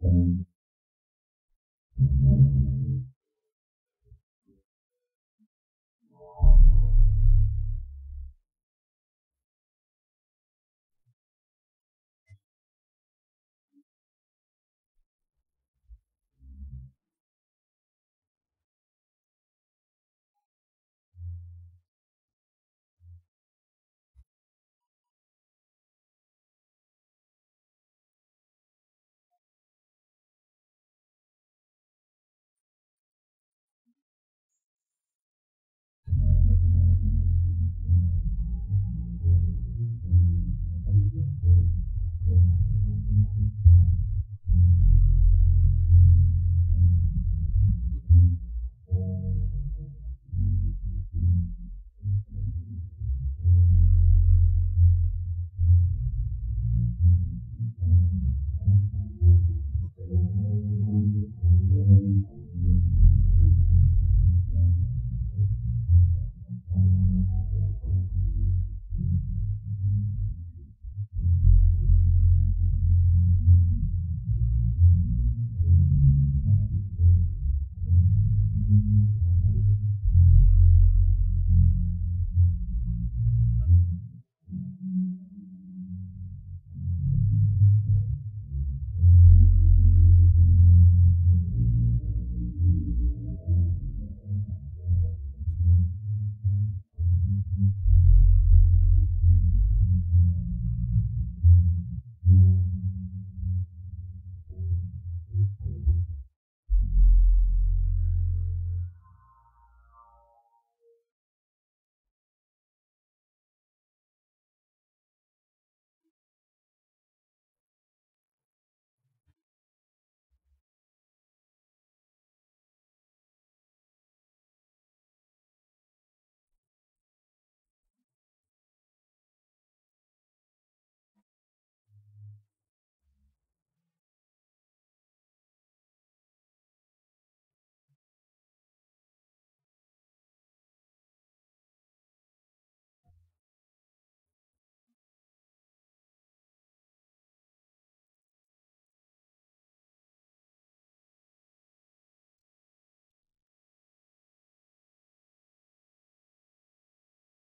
You.